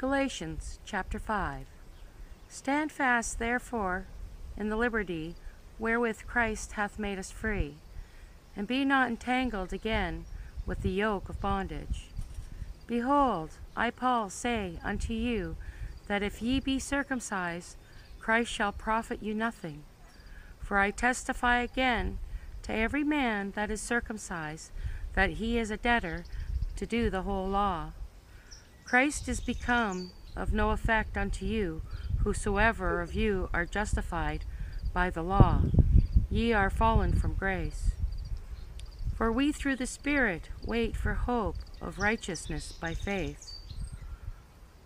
Galatians chapter 5 Stand fast, therefore, in the liberty wherewith Christ hath made us free, and be not entangled again with the yoke of bondage. Behold, I, Paul, say unto you that if ye be circumcised, Christ shall profit you nothing. For I testify again to every man that is circumcised that he is a debtor to do the whole law. Christ is become of no effect unto you, whosoever of you are justified by the law. Ye are fallen from grace. For we through the Spirit wait for hope of righteousness by faith.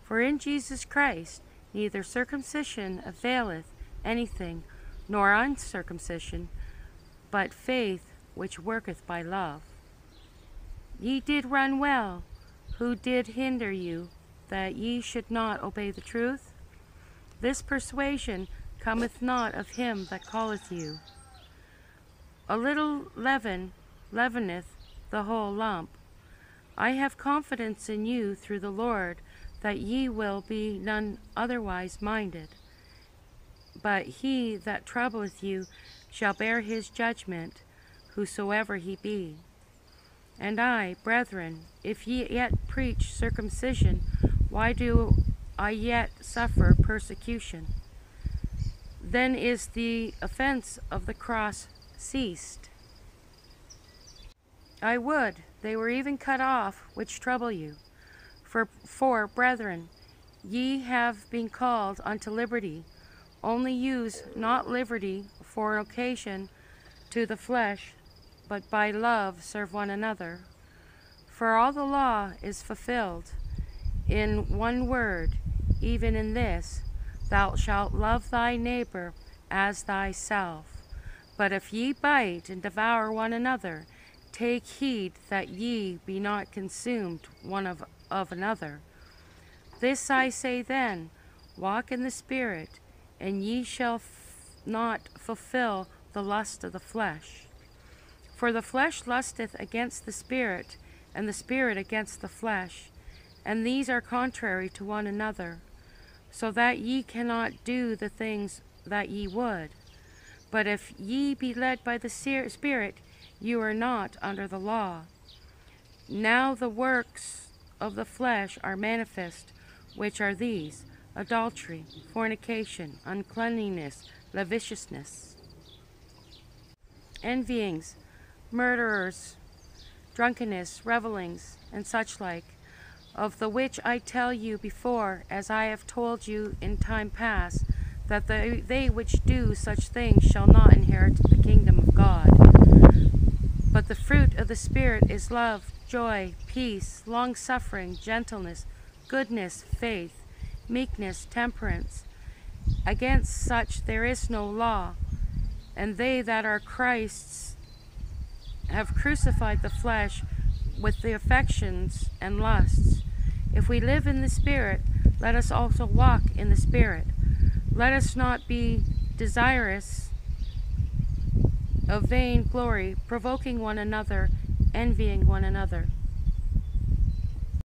For in Jesus Christ neither circumcision availeth anything, nor uncircumcision, but faith which worketh by love. Ye did run well. Who did hinder you, that ye should not obey the truth? This persuasion cometh not of him that calleth you. A little leaven leaveneth the whole lump. I have confidence in you through the Lord that ye will be none otherwise minded. But he that troubleth you shall bear his judgment, whosoever he be. And I, brethren, if ye yet preach circumcision, why do I yet suffer persecution? Then is the offense of the cross ceased. I would they were even cut off which trouble you. For, for brethren, ye have been called unto liberty. Only use not liberty for occasion to the flesh, but by love serve one another. For all the law is fulfilled in one word, even in this Thou shalt love thy neighbor as thyself. But if ye bite and devour one another, take heed that ye be not consumed one of, of another. This I say then walk in the Spirit, and ye shall f- not fulfill the lust of the flesh. For the flesh lusteth against the Spirit, and the Spirit against the flesh, and these are contrary to one another, so that ye cannot do the things that ye would. But if ye be led by the Spirit, you are not under the law. Now the works of the flesh are manifest, which are these adultery, fornication, uncleanness, lasciviousness, envyings, murderers, drunkenness, revelings, and such like, of the which I tell you before, as I have told you in time past, that they, they which do such things shall not inherit the kingdom of God. But the fruit of the Spirit is love, joy, peace, long suffering, gentleness, goodness, faith, meekness, temperance. Against such there is no law. And they that are Christ's have crucified the flesh with the affections and lusts. If we live in the Spirit, let us also walk in the Spirit. Let us not be desirous of vain glory, provoking one another, envying one another.